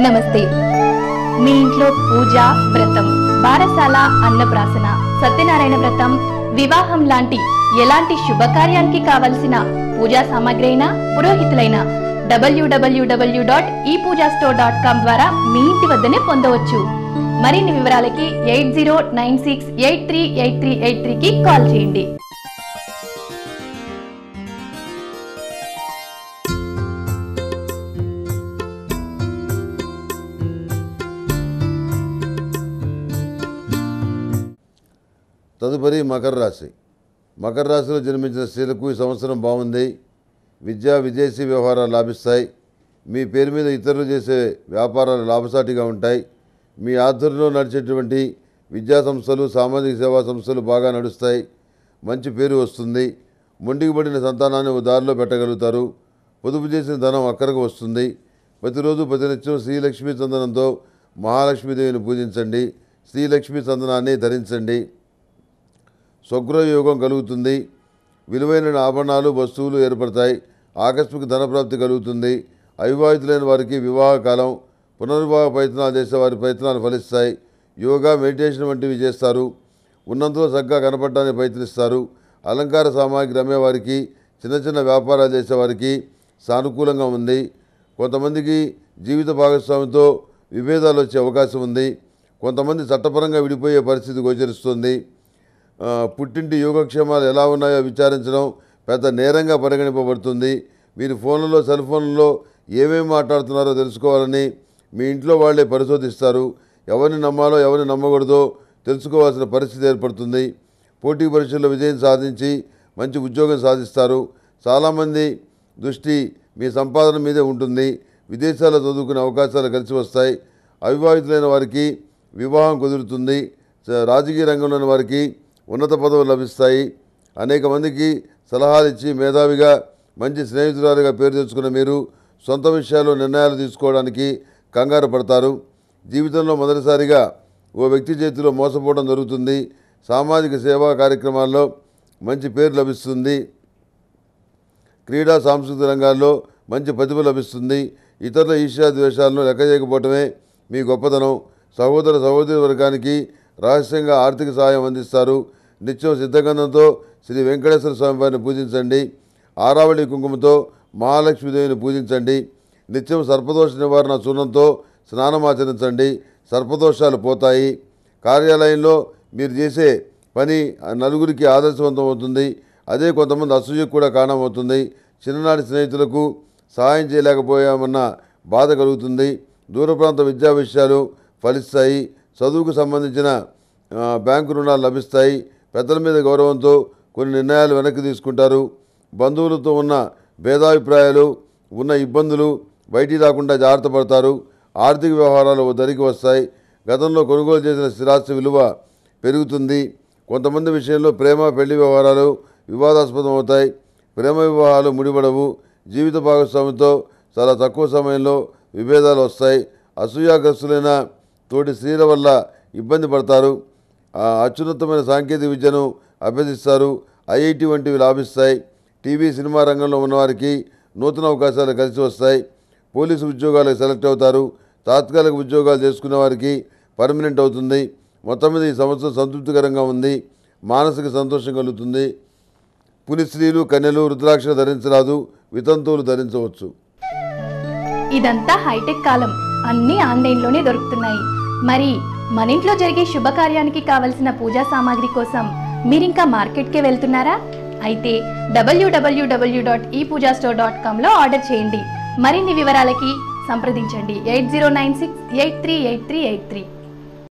నమస్తే. మీ ఇంట్లో పూజ వ్రతం బారసాల అన్నప్రాసన సత్యనారాయణ వ్రతం వివాహం లాంటి ఎలాంటి శుభకార్యానికి కావలసిన పూజా సామాగ్రి అయినా పురోహితులైన డబ్ల్యూడబ్ల్యూడబ్ల్యూ డాట్ ఈ పూజా స్టోర్ డాట్ కామ్ ద్వారా మీ ఇంటి వద్దనే పొందవచ్చు. మరిన్ని వివరాలకి eight zero nine six eight three eight three eight త్రీకి కాల్ చేయండి. తదుపరి మకర రాశి. మకర రాశిలో జన్మించిన స్త్రీలకు ఈ సంవత్సరం బాగుంది. విద్యా విదేశీ వ్యవహారాలు లాభిస్తాయి. మీ పేరు మీద ఇతరులు చేసే వ్యాపారాలు లాభసాటిగా ఉంటాయి. మీ ఆధ్వర్యంలో నడిచేటువంటి విద్యా సంస్థలు సామాజిక సేవా సంస్థలు బాగా నడుస్తాయి. మంచి పేరు వస్తుంది. మొండికి పడిన సంతానాన్ని ఓ దారిలో పెట్టగలుగుతారు. పొదుపు చేసిన ధనం అక్కరకు వస్తుంది. ప్రతిరోజు ప్రతినిత్యం శ్రీలక్ష్మీ చందనంతో మహాలక్ష్మీదేవిని పూజించండి. శ్రీలక్ష్మీ చందనాన్ని ధరించండి. స్వగృహయోగం కలుగుతుంది. విలువైన ఆభరణాలు వస్తువులు ఏర్పడతాయి. ఆకస్మిక ధనప్రాప్తి కలుగుతుంది. అవివాహితులైన వారికి వివాహ కాలం పునర్వివాహ ప్రయత్నాలు చేసే వారి ప్రయత్నాలు ఫలిస్తాయి. యోగా మెడిటేషన్ వంటివి చేస్తారు. ఉన్నంతలో చక్కగా కనపడటానికి ప్రయత్నిస్తారు. అలంకార సామాగ్రి అమ్మేవారికి చిన్న చిన్న వ్యాపారాలు చేసేవారికి సానుకూలంగా ఉంది. కొంతమందికి జీవిత భాగస్వామితో విభేదాలు వచ్చే అవకాశం ఉంది. కొంతమంది చట్టపరంగా విడిపోయే పరిస్థితి గోచరిస్తుంది. పుట్టింటి యోగక్షేమాలు ఎలా ఉన్నాయో విచారించడం పెద్ద నేరంగా పరిగణింపబడుతుంది. మీరు ఫోన్లలో సెల్ ఫోన్లలో ఏమేమి మాట్లాడుతున్నారో తెలుసుకోవాలని మీ ఇంట్లో వాళ్ళే పరిశోధిస్తారు. ఎవరిని నమ్మాలో ఎవరిని నమ్మకూడదో తెలుసుకోవాల్సిన పరిస్థితి ఏర్పడుతుంది. పోటీ పరీక్షల్లో విజయం సాధించి మంచి ఉద్యోగం సాధిస్తారు. చాలామంది దృష్టి మీ సంపాదన మీదే ఉంటుంది. విదేశాల్లో చదువుకునే అవకాశాలు కలిసి వస్తాయి. అవివాహితులైన వారికి వివాహం కుదురుతుంది. రాజకీయ రంగంలోని వారికి ఉన్నత పదవులు లభిస్తాయి. అనేక మందికి సలహాలు ఇచ్చి మేధావిగా మంచి స్నేహితురాలుగా పేరు తెచ్చుకున్న మీరు సొంత విషయాల్లో నిర్ణయాలు తీసుకోవడానికి కంగారు పడతారు. జీవితంలో మొదటిసారిగా ఓ వ్యక్తి చేతిలో మోసపోవడం జరుగుతుంది. సామాజిక సేవా కార్యక్రమాల్లో మంచి పేరు లభిస్తుంది. క్రీడా సాంస్కృతిక రంగాల్లో మంచి ప్రతిభ లభిస్తుంది. ఇతరుల ఈర్ష్యా ద్వేషాలను లెక్క చేయకపోవటమే మీ గొప్పతనం. సహోదర సహోదరి వర్గానికి రహస్యంగా ఆర్థిక సహాయం అందిస్తారు. నిత్యం సిద్ధగంధంతో శ్రీ వెంకటేశ్వర స్వామి వారిని పూజించండి. ఆరావళి కుంకుమతో మహాలక్ష్మీదేవిని పూజించండి. నిత్యం సర్పదోష నివారణ చూర్ణంతో స్నానమాచరించండి సర్పదోషాలు పోతాయి. కార్యాలయంలో మీరు చేసే పని నలుగురికి ఆదర్శవంతం అవుతుంది. అదే కొంతమంది అసూయకు కూడా కారణమవుతుంది. చిన్ననాటి స్నేహితులకు సహాయం చేయలేకపోయామన్న బాధ కలుగుతుంది. దూర ప్రాంత విద్యా విషయాలు ఫలిస్తాయి. చదువుకు సంబంధించిన బ్యాంకు రుణాలు లభిస్తాయి. పెద్దల మీద గౌరవంతో కొన్ని నిర్ణయాలు వెనక్కి తీసుకుంటారు. బంధువులతో ఉన్న భేదాభిప్రాయాలు ఉన్న ఇబ్బందులు బయటికి రాకుండా జాగ్రత్త పడతారు. ఆర్థిక వ్యవహారాలు ఓ వస్తాయి. గతంలో కొనుగోలు చేసిన స్థిరాస్తి విలువ పెరుగుతుంది. కొంతమంది విషయంలో ప్రేమ పెళ్ళి వ్యవహారాలు వివాదాస్పదం అవుతాయి. ప్రేమ వివాహాలు ముడిపడవు. జీవిత భాగస్వామితో చాలా తక్కువ సమయంలో విభేదాలు వస్తాయి. అసూయాగ్రస్తులైన తోటి స్త్రీల వల్ల ఇబ్బంది పడతారు. అత్యున్నతమైన సాంకేతిక విద్యను అభ్యసిస్తారు ఐఐటి వంటివి లాభిస్తాయి. టీవీ సినిమా రంగంలో ఉన్నవారికి నూతన అవకాశాలు కలిసి వస్తాయి. పోలీసు ఉద్యోగాలకు సెలెక్ట్ అవుతారు. తాత్కాలిక ఉద్యోగాలు చేసుకునే వారికి పర్మనెంట్ అవుతుంది. మొత్తం మీద ఈ సంవత్సరం సంతృప్తికరంగా ఉంది. మానసిక సంతోషం కలుగుతుంది. పులి స్త్రీలు కన్యలు రుద్రాక్ష ధరించరాదు. వితంతువులు ధరించవచ్చు. ఇదంతా హైటెక్ కాలం. అన్నీ ఆన్లైన్లోనే దొరుకుతున్నాయి. మరి మన ఇంట్లో జరిగే శుభకార్యానికి కావలసిన పూజా సామాగ్రి కోసం మీరింకా మార్కెట్కే వెళ్తున్నారా? అయితే W W W dot e Puja store dot కామ్లో order చేయండి. మరిన్ని వివరాలకి సంప్రదించండి. Eight zero nine six eight three eight three eight three.